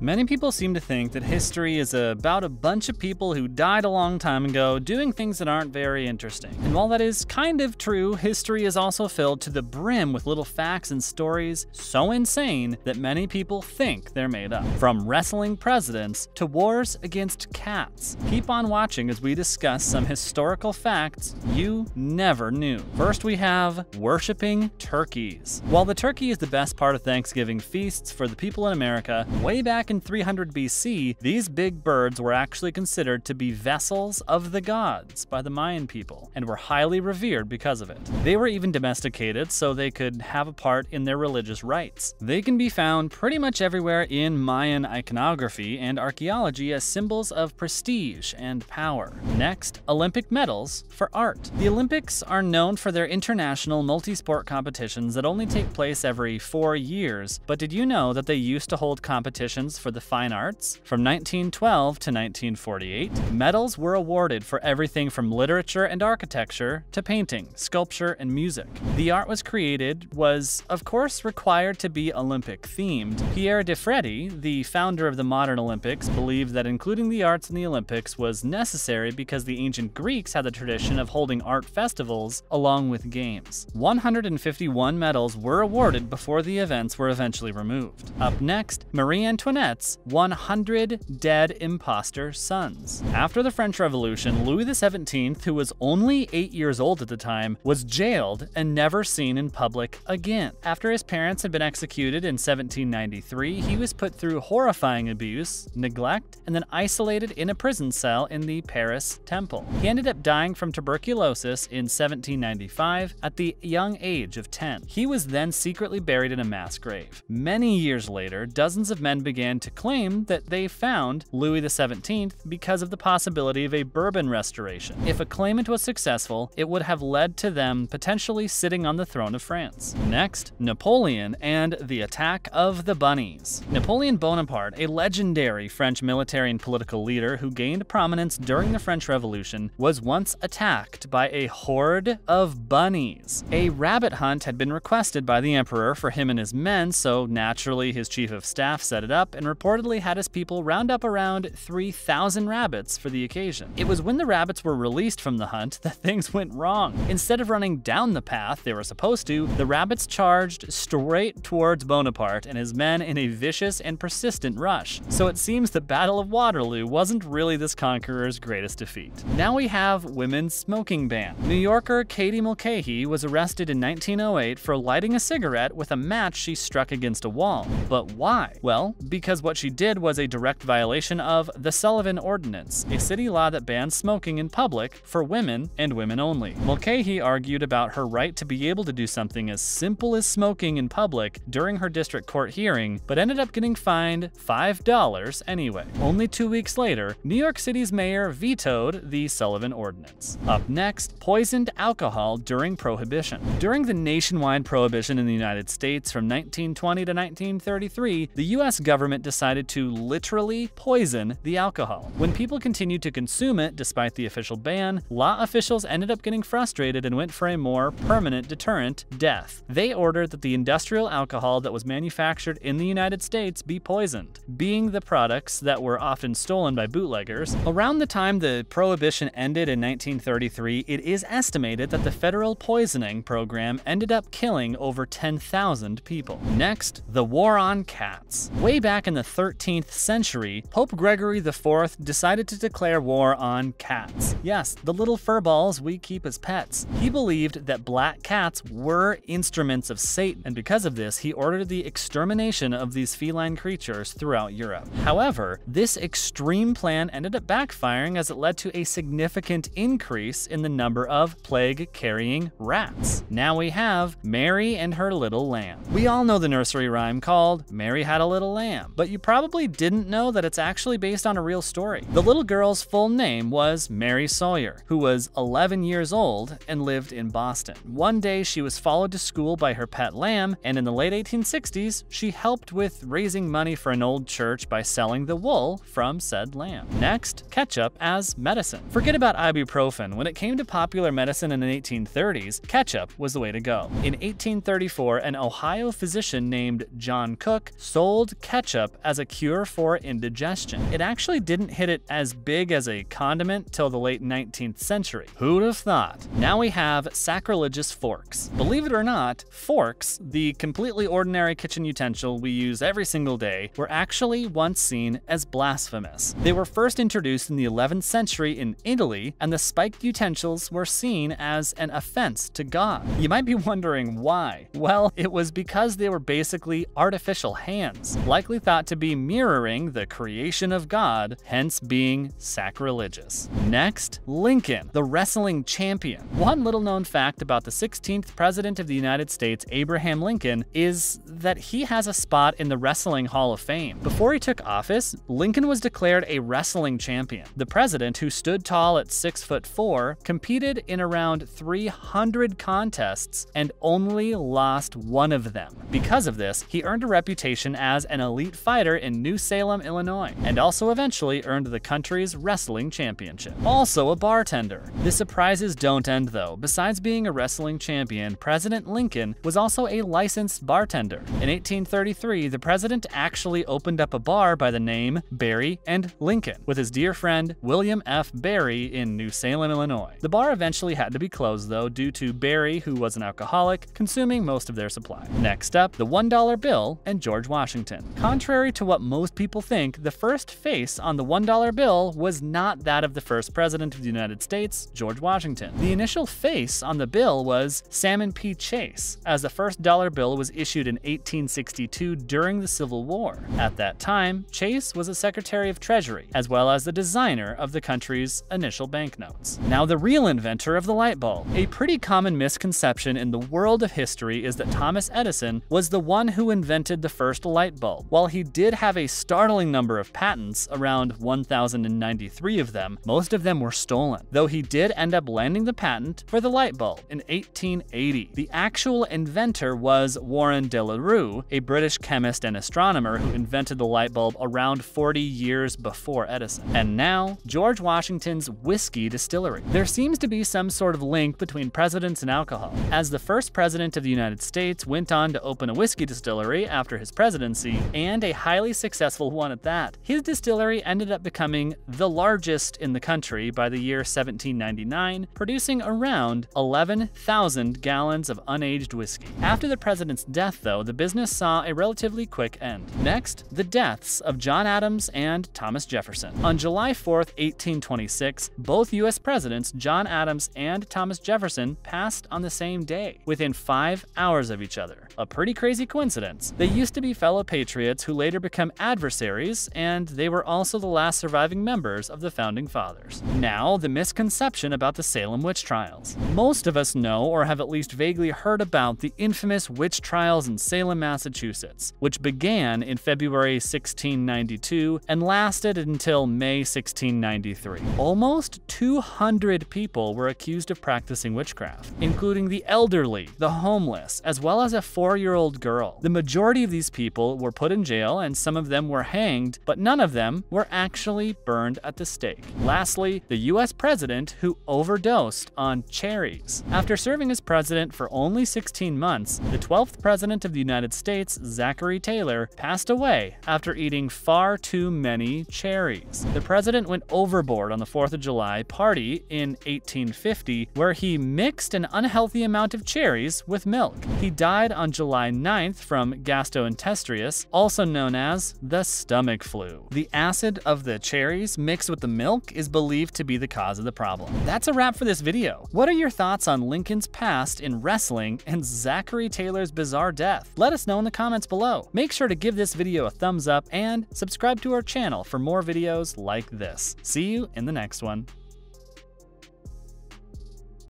Many people seem to think that history is about a bunch of people who died a long time ago doing things that aren't very interesting. And while that is kind of true, history is also filled to the brim with little facts and stories so insane that many people think they're made up. From wrestling presidents to wars against cats. Keep on watching as we discuss some historical facts you never knew. First, we have worshipping turkeys. While the turkey is the best part of Thanksgiving feasts for the people in America, way back in 300 BC, these big birds were actually considered to be vessels of the gods by the Mayan people and were highly revered because of it. They were even domesticated so they could have a part in their religious rites. They can be found pretty much everywhere in Mayan iconography and archaeology as symbols of prestige and power. Next, Olympic medals for art. The Olympics are known for their international multi-sport competitions that only take place every four years, but did you know that they used to hold competitions for the fine arts? From 1912 to 1948, medals were awarded for everything from literature and architecture to painting, sculpture, and music. The art was created was, of course, required to be Olympic themed. Pierre de Freddy, the founder of the modern Olympics, believed that including the arts in the Olympics was necessary because the ancient Greeks had the tradition of holding art festivals along with games. 151 medals were awarded before the events were eventually removed. Up next, Marie Antoinette's 100 dead imposter sons. After the French Revolution, Louis XVII, who was only 8 years old at the time, was jailed and never seen in public again. After his parents had been executed in 1793, he was put through horrifying abuse, neglect, and then isolated in a prison cell in the Paris Temple. He ended up dying from tuberculosis in 1795 at the young age of 10. He was then secretly buried in a mass grave. Many years later, dozens of men began to claim that they found Louis XVII because of the possibility of a Bourbon restoration. If a claimant was successful, it would have led to them potentially sitting on the throne of France. Next, Napoleon and the attack of the bunnies. Napoleon Bonaparte, a legendary French military and political leader who gained prominence during the French Revolution, was once attacked by a horde of bunnies. A rabbit hunt had been requested by the emperor for him and his men, so naturally his chief of staff set it up and reportedly had his people round up around 3,000 rabbits for the occasion. It was when the rabbits were released from the hunt that things went wrong. Instead of running down the path they were supposed to, the rabbits charged straight towards Bonaparte and his men in a vicious and persistent rush. So it seems the Battle of Waterloo wasn't really this conqueror's greatest defeat. Now we have women's smoking ban. New Yorker Katie Mulcahy was arrested in 1908 for lighting a cigarette with a match she struck against a wall. But why? Well, because what she did was a direct violation of the Sullivan Ordinance, a city law that bans smoking in public for women and women only. Mulcahy argued about her right to be able to do something as simple as smoking in public during her district court hearing, but ended up getting fined $5 anyway. Only two weeks later, New York City's mayor vetoed the Sullivan Ordinance. Up next, poisoned alcohol during Prohibition. During the nationwide prohibition in the United States from 1920 to 1933, the US government decided to literally poison the alcohol. When people continued to consume it despite the official ban, law officials ended up getting frustrated and went for a more permanent deterrent, death. They ordered that the industrial alcohol that was manufactured in the United States be poisoned, being the products that were often stolen by bootleggers. Around the time the prohibition ended in 1933, it is estimated that the federal poisoning program ended up killing over 10,000 people. Next, the War on Cats. Way back in the 13th century, Pope Gregory IV decided to declare war on cats. Yes, the little furballs we keep as pets. He believed that black cats were instruments of Satan, and because of this, he ordered the extermination of these feline creatures throughout Europe. However, this extreme plan ended up backfiring as it led to a significant increase in the number of plague-carrying rats. Now we have Mary and her little lamb. We all know the nursery rhyme called Mary Had a Little Lamb, but you probably didn't know that it's actually based on a real story. The little girl's full name was Mary Sawyer, who was 11 years old and lived in Boston. One day she was followed to school by her pet lamb, and in the late 1860s, she helped with raising money for an old church by selling the wool from said lamb. Next, ketchup as medicine. Forget about ibuprofen. When it came to popular medicine in the 1830s, ketchup was the way to go. In 1834, an Ohio physician named John Cook sold ketchup ketchup as a cure for indigestion. It actually didn't hit it as big as a condiment till the late 19th century. Who'd have thought? Now we have sacrilegious forks. Believe it or not, forks, the completely ordinary kitchen utensil we use every single day, were actually once seen as blasphemous. They were first introduced in the 11th century in Italy, and the spiked utensils were seen as an offense to God. You might be wondering why. Well, it was because they were basically artificial hands, likely thought to be mirroring the creation of God, hence being sacrilegious. Next, Lincoln, the wrestling champion. One little known fact about the 16th President of the United States, Abraham Lincoln, is that he has a spot in the Wrestling Hall of Fame. Before he took office, Lincoln was declared a wrestling champion. The president, who stood tall at 6 foot 4, competed in around 300 contests and only lost one of them. Because of this, he earned a reputation as an elite fighter in New Salem, Illinois, and also eventually earned the country's wrestling championship. Also a bartender. The surprises don't end though. Besides being a wrestling champion, President Lincoln was also a licensed bartender. In 1833, the president actually opened up a bar by the name Berry and Lincoln with his dear friend William F. Berry in New Salem, Illinois. The bar eventually had to be closed though due to Berry, who was an alcoholic, consuming most of their supply. Next up, the $1 bill and George Washington. Contrary to what most people think, the first face on the $1 bill was not that of the first president of the United States, George Washington. The initial face on the bill was Salmon P. Chase, as the first dollar bill was issued in 1862 during the Civil War. At that time, Chase was a Secretary of Treasury, as well as the designer of the country's initial banknotes. Now the real inventor of the light bulb. A pretty common misconception in the world of history is that Thomas Edison was the one who invented the first light bulb. While he did have a startling number of patents, around 1,093 of them, most of them were stolen, though he did end up landing the patent for the light bulb in 1880. The actual inventor was Warren de la Rue, a British chemist and astronomer who invented the light bulb around 40 years before Edison. And now, George Washington's whiskey distillery. There seems to be some sort of link between presidents and alcohol, as the first president of the United States went on to open a whiskey distillery after his presidency, and a highly successful one at that. His distillery ended up becoming the largest in the country by the year 1799, producing around 11,000 gallons of unaged whiskey. After the president's death, though, the business saw a relatively quick end. Next, the deaths of John Adams and Thomas Jefferson. On July 4, 1826, both U.S. presidents, John Adams and Thomas Jefferson, passed on the same day, within five hours of each other. A pretty crazy coincidence. They used to be fellow patriots who later become adversaries, and they were also the last surviving members of the Founding Fathers. Now, the misconception about the Salem witch trials. Most of us know or have at least vaguely heard about the infamous witch trials in Salem, Massachusetts, which began in February 1692 and lasted until May 1693. Almost 200 people were accused of practicing witchcraft, including the elderly, the homeless, as well as a four-year-old girl. The majority of these people were put in jail and some of them were hanged, but none of them were actually burned at the stake. Lastly, the US president who overdosed on cherries. After serving as president for only 16 months, the 12th president of the United States, Zachary Taylor, passed away after eating far too many cherries. The president went overboard on the 4th of July party in 1850, where he mixed an unhealthy amount of cherries with milk. He died on July 9th from gastrointestinus, also known as the stomach flu. The acid of the cherries mixed with the milk is believed to be the cause of the problem. That's a wrap for this video. What are your thoughts on Lincoln's past in wrestling and Zachary Taylor's bizarre death? Let us know in the comments below. Make sure to give this video a thumbs up and subscribe to our channel for more videos like this. See you in the next one.